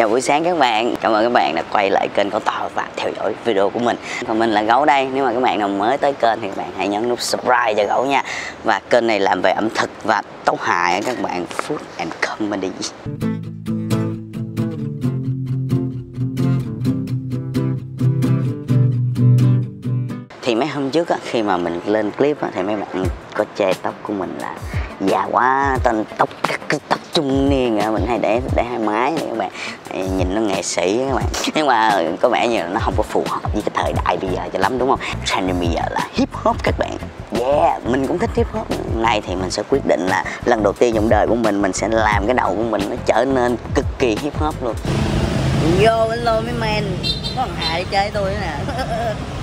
Chào buổi sáng các bạn, cảm ơn các bạn đã quay lại kênh của Tò và theo dõi video của mình. Còn mình là Gấu đây, nếu mà các bạn nào mới tới kênh thì các bạn hãy nhấn nút subscribe cho Gấu nha. Và kênh này làm về ẩm thực và tấu hài các bạn, food and comedy. Thì mấy hôm trước á, khi mà mình lên clip á, thì mấy bạn có chê tóc của mình là già quá tên tóc cắt trung niên à. mình hay để để hai mái này các bạn. Nhìn nó nghệ sĩ các bạn. Nhưng mà có vẻ như là nó không có phù hợp với cái thời đại bây giờ cho lắm, đúng không? Trend bây giờ là hip hop các bạn. Yeah, mình cũng thích hip hop. Nay thì mình sẽ quyết định là lần đầu tiên trong đời của mình mình sẽ làm cái đầu của mình nó trở nên cực kỳ hip hop luôn. Vô hello mấy man có thằng hà đi chơi tôi nè.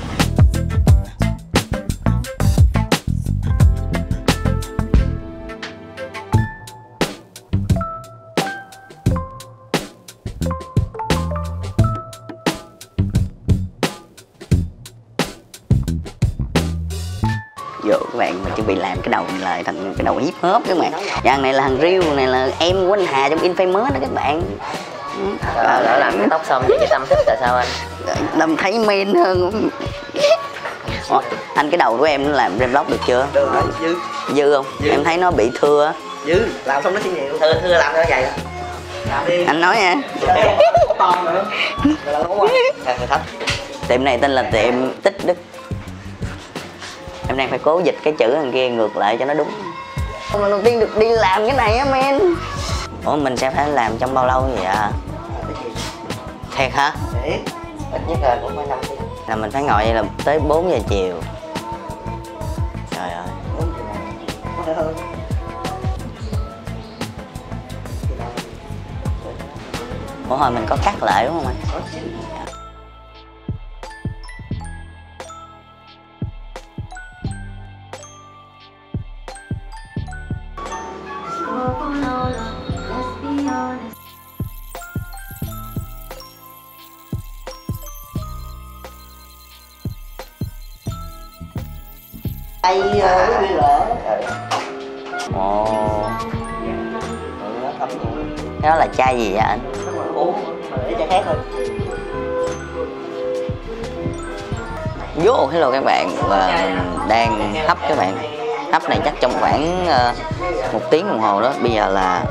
làm cái đầu này lại thành cái đầu hip hop các bạn. Dạ này là thằng riêu này là em của anh hà trong infamous đó các bạn. Rồi, lỡ làm cái tóc xong vậy cái tâm thích là sao anh? làm thấy men hơn. Ủa, anh cái đầu của em nó làm rem lóc được chưa? Được rồi dư. Dư không? Dư. em thấy nó bị thưa á. dư làm xong nó sẽ nhiều thưa thưa làm cho nó vậy? Làm đi. Anh nói nha. Là Thằng tiệm này tên là tiệm tích đức em đang phải cố dịch cái chữ thằng kia ngược lại cho nó đúng. Lần đầu tiên được đi làm cái này á men. Ủa mình sẽ phải làm trong bao lâu vậy à thiệt hả? Ít nhất là cũng phải 5 tiếng là mình phải ngồi vậy là tới 4 giờ chiều. Trời ơi. Ủa hồi mình có cắt lại đúng không anh nó bị lỡ ồ. Nó thấm nhiều cái đó là chai gì vậy anh? Uống để cho khác thôi. Vô hello các bạn. Và đang hấp các bạn. Hấp này chắc trong khoảng ờ, một tiếng đồng hồ đó. Bây giờ là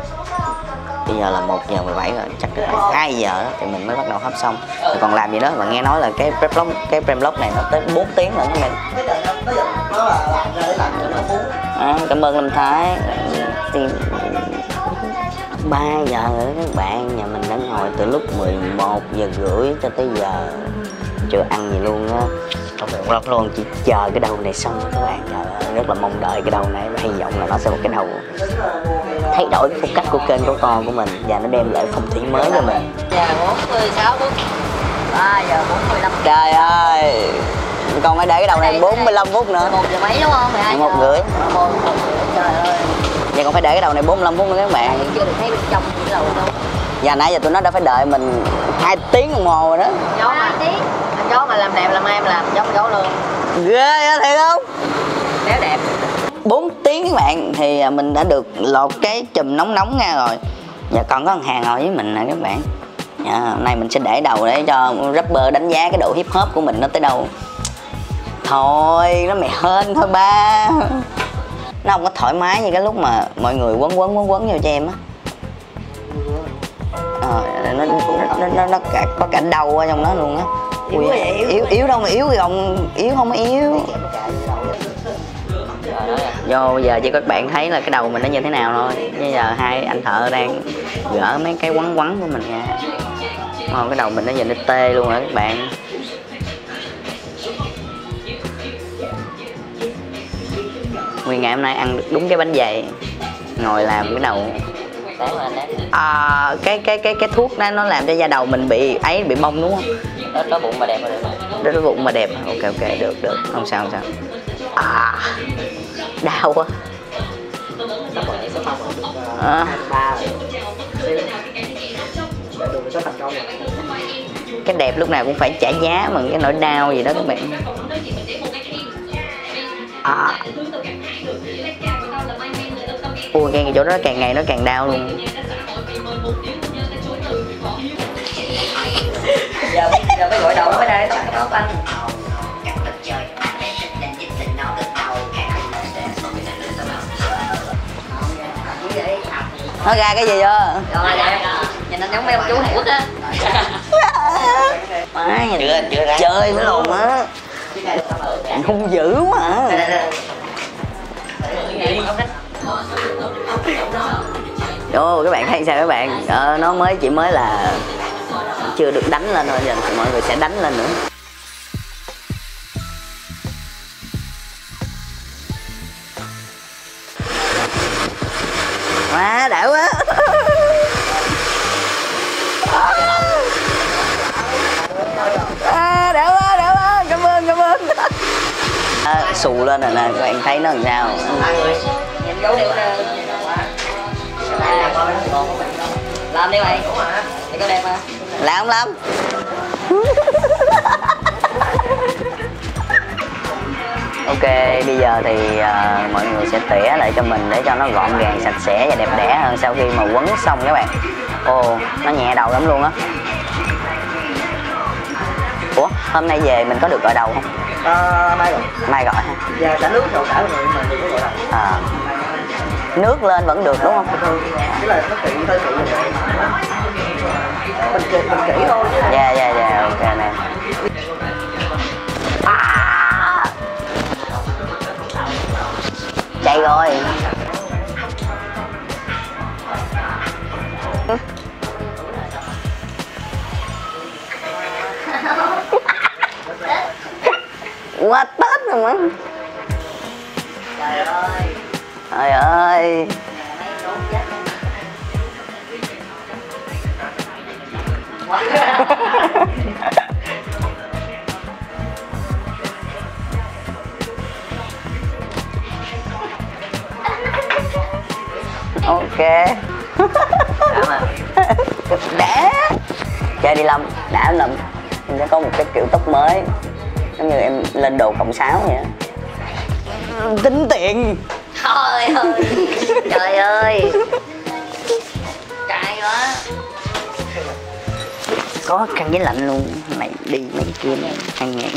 bây giờ là một giờ 17 rồi chắc được khoảng 2 giờ đó, thì mình mới bắt đầu hấp xong. Thì còn làm gì đó và nghe nói là cái prep block cái prep block này nó tới 4 tiếng lận các bạn à, cảm ơn Lâm Thái. Thì 3 giờ rồi các bạn nhà mình đã ngồi từ lúc 11 giờ rưỡi cho tới giờ. Chưa ăn gì luôn á không được lắm luôn chỉ chờ cái đầu này xong các bạn trời ơi, rất là mong đợi cái đầu này. Và hy vọng là nó sẽ một cái đầu thay đổi cái phong cách của kênh của con của mình và nó đem lại phong thủy mới cho mình. Giờ 46 phút. 3 giờ 45 trời ơi. Còn phải để cái đầu này 45 phút nữa. 1 giờ mấy đúng không? 12 một rưỡi. Một Trời ơi. Vậy còn phải để cái đầu này 45 phút nữa các bạn. Chưa được thấy bên trong cái đầu đâu. Và nãy giờ tụi nó đã phải đợi mình hai tiếng đồng hồ rồi đó. Gió mà gió mà làm đẹp làm em làm giống gió luôn. Ghê á thiệt không? Nếu đẹp. 4 tiếng các bạn thì à, mình đã được lột cái chùm nóng nóng ra rồi. Và còn có thằng hàng ngồi với mình nè các bạn. Dạ, hôm nay mình sẽ để đầu để cho rapper đánh giá cái độ hip hop của mình nó tới đâu. Thôi nó mày hên thôi ba. Nó không có thoải mái như cái lúc mà mọi người quấn quấn quấn quấn vô cho em á. Ờ, nó, nó, nó, nó, nó cả, có cả đầu ở trong đó luôn á Ui, yếu yếu đâu mà yếu thì không yếu không yếu. Vô bây giờ chỉ có các bạn thấy là cái đầu mình nó như thế nào thôi. Bây giờ hai anh thợ đang gỡ mấy cái quấn quấn của mình ra. Ồ, cái đầu mình nó nhìn nó tê luôn rồi các bạn. Nguyên ngày hôm nay ăn được đúng cái bánh dày. Ngồi làm cái đầu. À, cái cái cái cái thuốc đó nó làm cho da đầu mình bị ấy bị bông đúng không đó, đó bụng mà đẹp rồi được đó bụng mà đẹp. Ok ok được được. Không sao không sao. À đau quá. À, cái đẹp lúc nào cũng phải trả giá bằng cái nỗi đau gì đó các bạn. À. ui cái chỗ đó càng ngày nó càng đau luôn. Tốt anh Chắc lịch chơi bạn bè tình tình dịch tình nó được đầu nó ra cái gì chưa rồi đẹp nhìn anh giống mấy ông chú Hàn Quốc á. Má chưa chưa ra. chơi nữa luôn á. Hung dữ mà. Ồ, các bạn thấy sao các bạn? Ờ, nó mới chỉ mới là chưa được đánh lên thôi giờ mọi người sẽ đánh lên nữa quá đã quá. À, đã quá đã quá. Cảm ơn cảm ơn. À, xù lên rồi nè các bạn thấy nó làm sao? Làm đi mày thì có đẹp mà làm. lắm ok bây giờ thì à, mọi người sẽ tỉa lại cho mình để cho nó gọn gàng sạch sẽ và đẹp đẽ hơn sau khi mà quấn xong các bạn. Ồ nó nhẹ đầu lắm luôn á. Ủa hôm nay về mình có được gọi đầu không? À, mai rồi. Mai gọi ha. Dạ cả nước rồi cả rồi mà đừng có gọi là à. nước lên vẫn được đúng không? Tức là nó kỹ như vậy Mình kỹ, thôi. Dạ dạ dạ ok nè chạy rồi quá tết rồi mà. Trời ơi. Trời ơi. mấy ok. Đã. Chơi đi lâm đã lâm em sẽ có một cái kiểu tóc mới. Giống như em lên đồ cộng sáu vậy á. tính tiền. Trời ơi. Trời ơi. Cay quá. Có khăn giấy lạnh luôn. Mày đi mấy cái kia này hai ngàn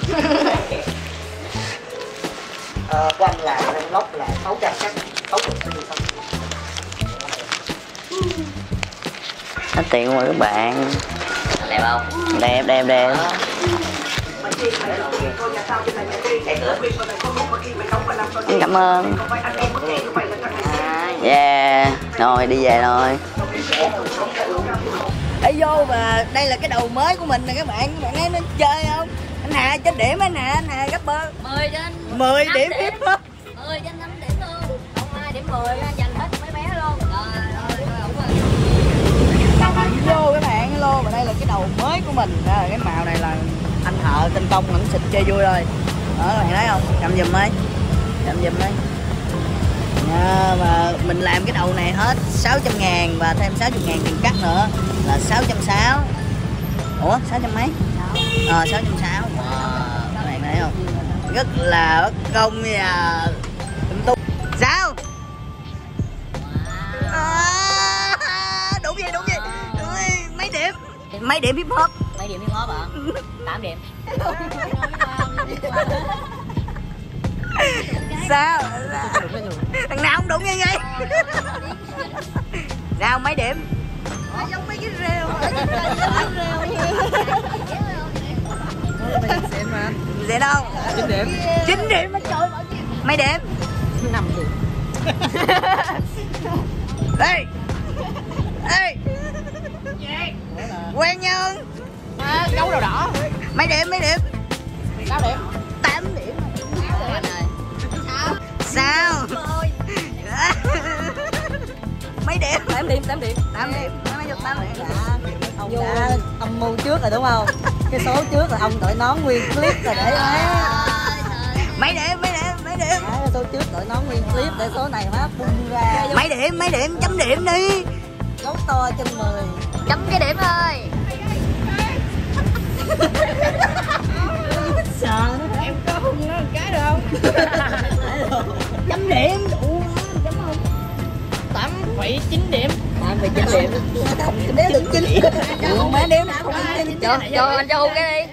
Ờ, của anh là lốc là 600 chắc. 60 cái gì không hết tiền rồi các bạn. Đẹp không? Đẹp đẹp đẹp. Em cảm ơn. Yeah rồi đi về thôi Ê vô mà đây là cái đầu mới của mình nè các bạn. Các bạn thấy nó chơi không? Anh Hà trên điểm anh Hà anh Hà gấp bơ. 10 trên 10 năm điểm hop 10 trên 5 điểm luôn. Không ai điểm 10 á, dành anh tinh công ảnh xịt chơi vui rồi. Đó các bạn thấy không? Cầm giùm ấy cầm giùm ấy à, và mình làm cái đầu này hết 600 ngàn và thêm 60 ngàn tiền cắt nữa là 660 ủa 600 mấy? Ờ à, 660 wow, các bạn thấy không? Rất là bất công và lung tung sao? À, đúng vậy đúng vậy. Ui, mấy điểm? Mấy điểm hip hop? Điểm hip hop hả 8 điểm. Sao? Thằng nào không đụng như vậy? Sao mấy điểm? Giống mấy cái rêu. Dễ đâu? 9 điểm. 9 điểm. Mà trời ơi. mấy điểm? 5 điểm. Ê! Ê! Quen nhau không Gấu đầu đỏ. Mấy điểm mấy điểm? 6 điểm? 8 điểm. Anh ơi sao? Mấy điểm? 8 điểm 8 điểm. 8 điểm. Mấy chục 8 điểm? Ông đã âm mưu trước rồi đúng không? Cái số trước là ông đội nón nguyên clip rồi để má mấy điểm mấy điểm mấy điểm? Má, số trước đội nón nguyên clip để số này má bung ra. Mấy điểm mấy điểm? Chấm điểm đi. Dấu to trên 10 Chấm cái điểm thôi Được 9 mấy điểm Cho, anh cho hung cái đi.